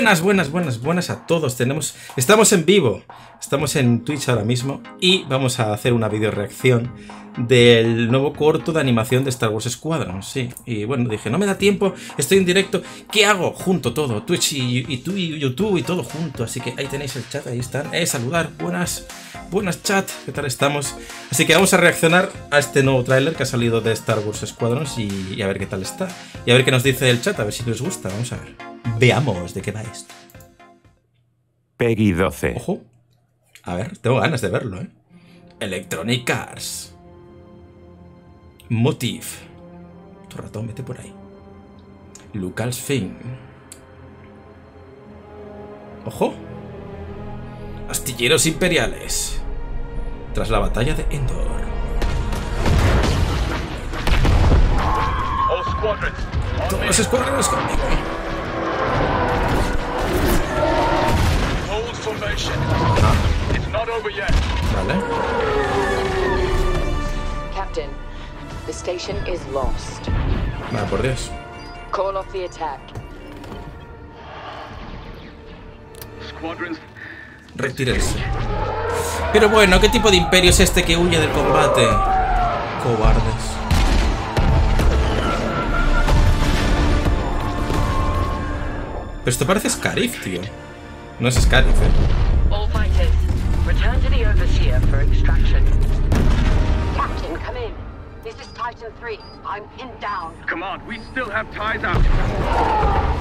Buenas, buenas, buenas, buenas a todos. Tenemos, estamos en vivo, estamos en Twitch ahora mismo y vamos a hacer una video reacción del nuevo corto de animación de Star Wars Squadron. Sí, y bueno, dije, no me da tiempo, estoy en directo, ¿qué hago? Junto todo, Twitch y, y, YouTube y todo junto. Así que ahí tenéis el chat, ahí están. Eh, saludar, buenas, buenas chat, ¿qué tal estamos? Así que vamos a reaccionar a este nuevo tráiler que ha salido de Star Wars Squadrons y, y a ver qué tal está. Y a ver qué nos dice el chat, a ver si les gusta, vamos a ver. Veamos de qué va esto. Peggy 12. Ojo. A ver, tengo ganas de verlo, ¿eh? Electronic Arts. Motif. Tu ratón, vete por ahí. Lucasfilm. Ojo. Astilleros imperiales. Tras la batalla de Endor. Todos los escuadrones conmigo. Station is lost. Vale, por Dios. Call off the attack. Retírense. Pero bueno, ¿qué tipo de imperio es este que huye del combate? Cobardes. Pero esto parece Scarif, tío. No es Scarif, eh. All fighters, return to the Overseer for extraction. Captain, come in. This is Titan 3. I'm pinned down. Command, we still have ties out.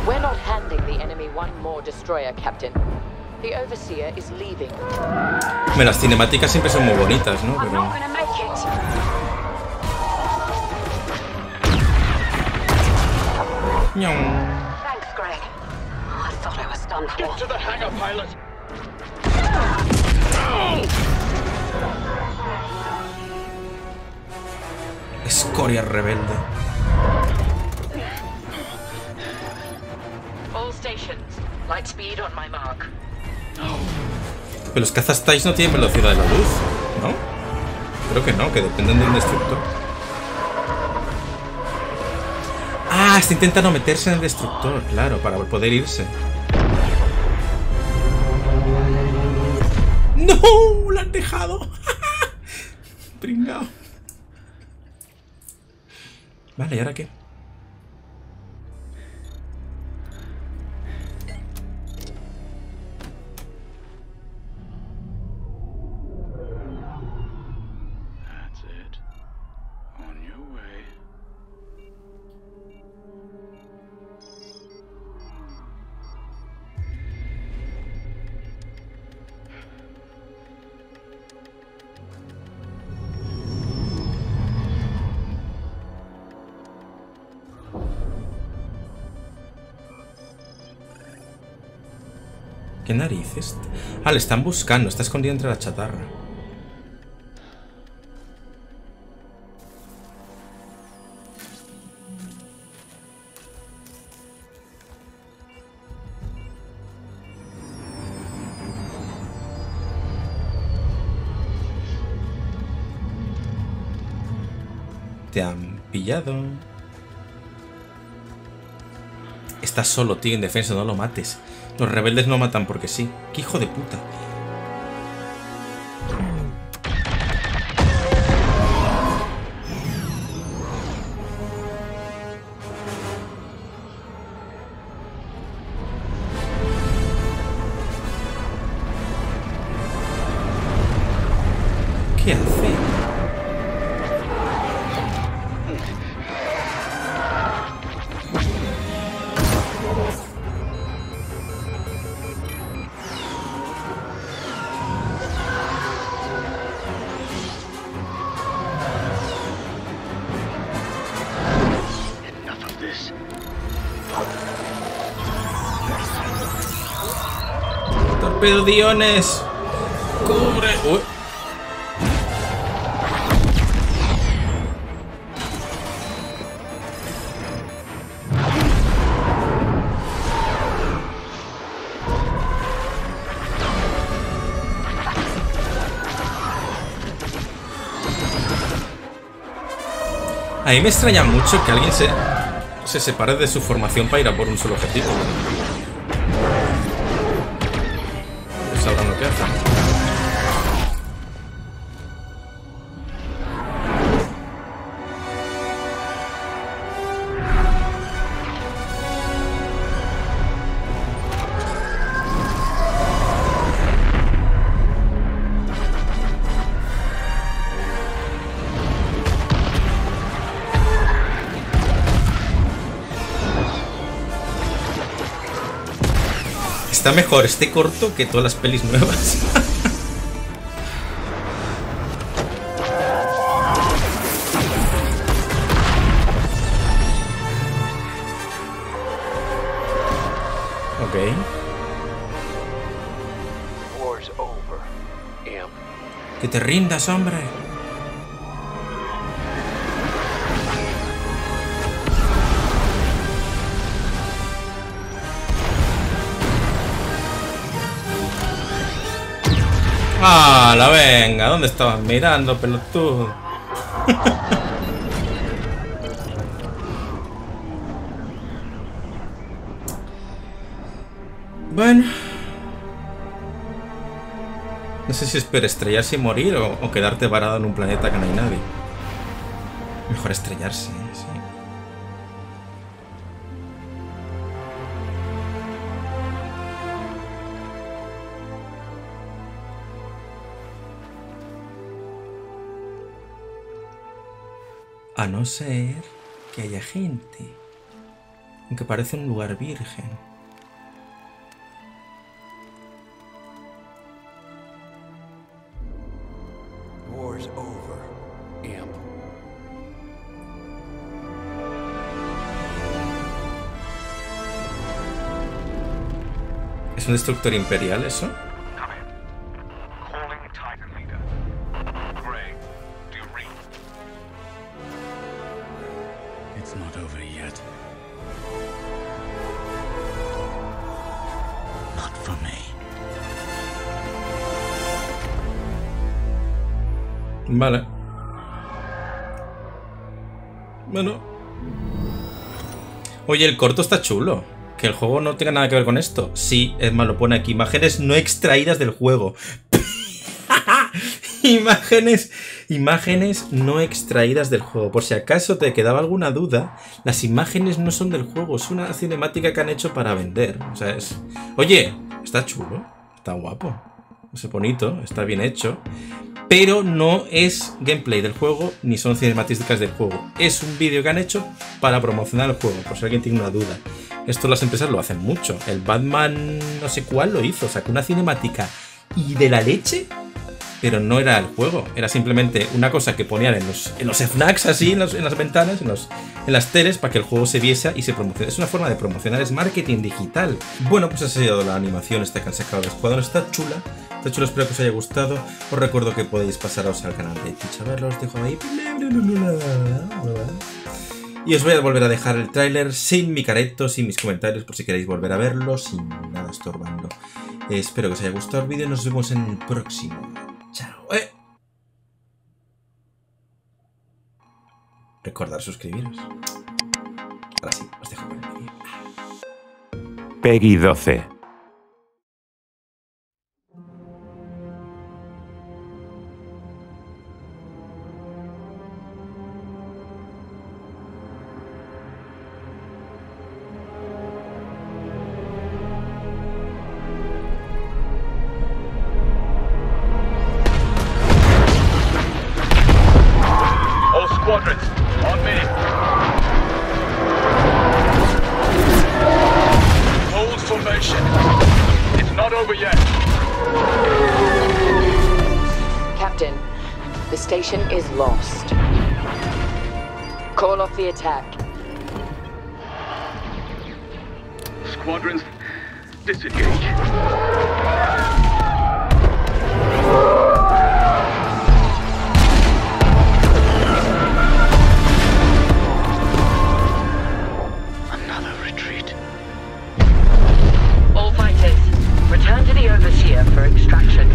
We're not handing the enemy one more destroyer, Captain. The Overseer is leaving. Me, las cinemáticas siempre son muy bonitas, ¿no? I'm Pero... not gonna make it. Ñau. Thanks, Greg. I thought I was done for. Get to the hangar, pilot. Escoria rebelde. Pero los cazas Tais no tienen velocidad de la luz, ¿no? Creo que no, que dependen de un destructor. Ah, está intentando meterse en el destructor, claro, para poder irse. ¡No! ¡Lo han dejado! Pringao. Vale, ¿y ahora qué? ¿Qué narices? Ah, le están buscando, está escondido entre la chatarra. Te han pillado. Estás solo, tío, en defensa, no lo mates. Los rebeldes no matan porque sí. ¡Qué hijo de puta! ¡Torpedo Diones! ¡Cubre! Uy. A mí me extraña mucho que alguien se, se separe de su formación para ir a por un solo objetivo. Está mejor este corto que todas las pelis nuevas. Que te rindas, hombre. La venga! ¿Dónde estabas mirando, pelotudo? bueno. No sé si es estrellarse y morir o, o quedarte varado en un planeta que no hay nadie. Mejor estrellarse, sí. A no ser que haya gente. Aunque parece un lugar virgen. War's over. ¿Es un destructor imperial eso? Bueno. Oye, el corto está chulo. Que el juego no tenga nada que ver con esto. Sí, es más, lo pone aquí. Imágenes no extraídas del juego. imágenes, imágenes no extraídas del juego. Por si acaso te quedaba alguna duda, las imágenes no son del juego. Es una cinemática que han hecho para vender. O sea, es... Oye, está chulo. Está guapo. Es bonito, está bien hecho pero no es gameplay del juego ni son cinemáticas del juego. Es un vídeo que han hecho para promocionar el juego, por si alguien tiene una duda. Esto las empresas lo hacen mucho. El Batman no sé cuál lo hizo, sacó una cinemática y de la leche, pero no era el juego, era simplemente una cosa que ponían en los, en los snacks así, en, las ventanas, en, los, en las teles, para que el juego se viese y se promocione. Es una forma de promocionar, es marketing sido Bueno, pues ha sido la animación esta que han sacado de Escuadrón, está chula. Está chulo, espero que os haya gustado. Os recuerdo que podéis pasaros al canal de Twitch a verlo, os dejo ahí. Y os voy a volver a dejar el tráiler sin mi careto, sin mis comentarios, por si queréis volver a verlo, sin nada estorbando. Espero que os haya gustado el vídeo nos vemos en el próximo. Chao. ¡Eh! Recordad suscribiros. Ahora sí, os dejo con el vídeo. Peggy 12. The station is lost. Call off the attack. Squadrons, disengage. Another retreat. All fighters, return to the Overseer for extraction.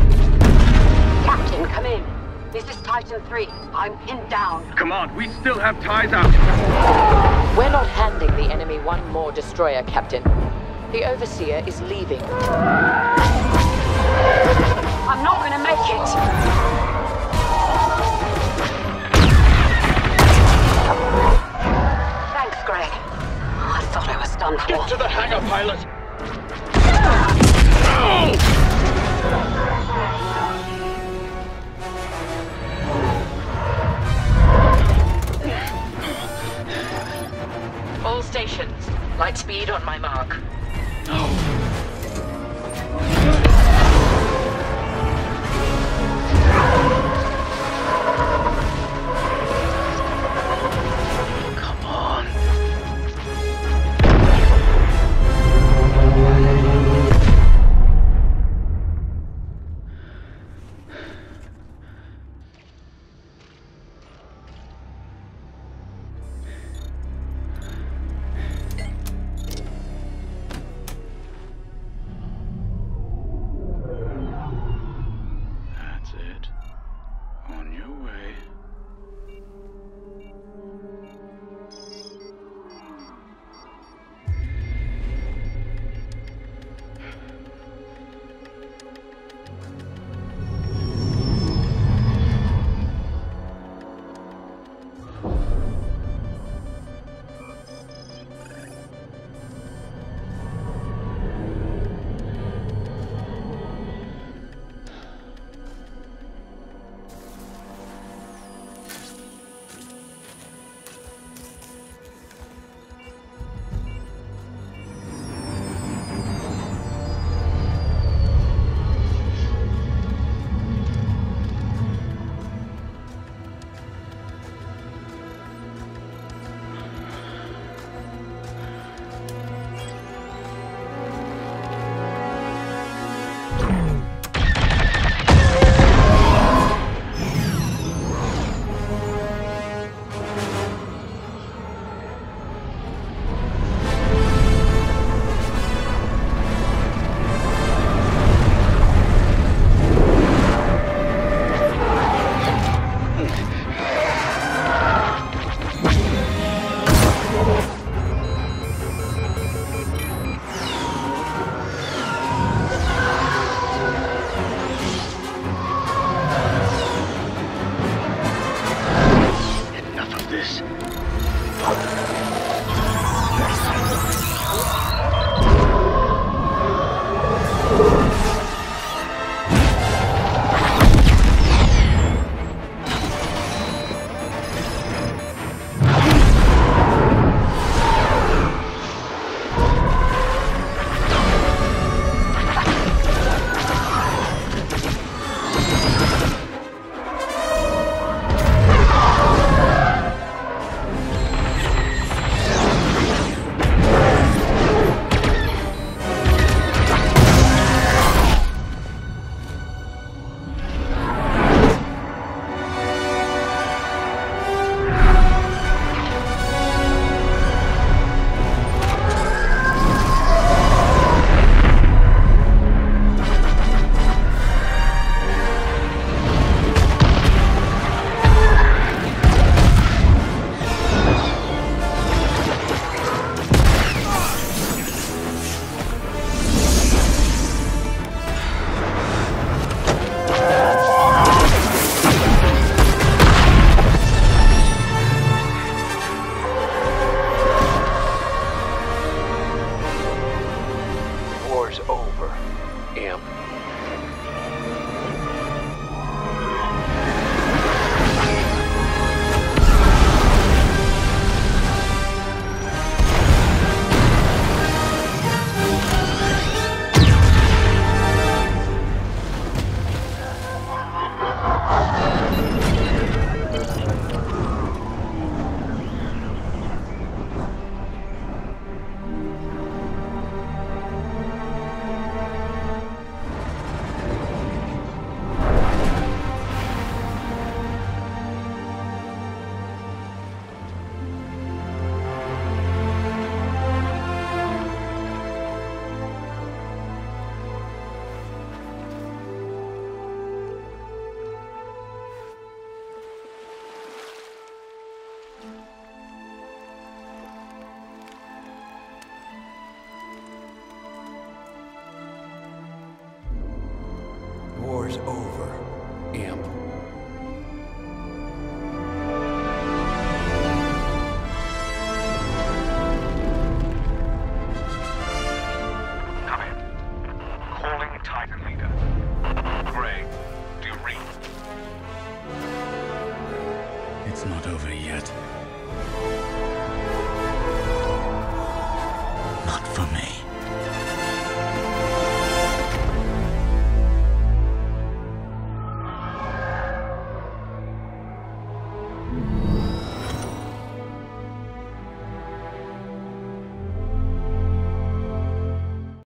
Captain, come in. This is Titan 3. I'm pinned down. Command, we still have ties out. We're not handing the enemy one more destroyer, Captain. The Overseer is leaving. I'm not gonna make it. Thanks, Greg. I thought I was done for. Get to the hangar, pilot. light speed on my mark.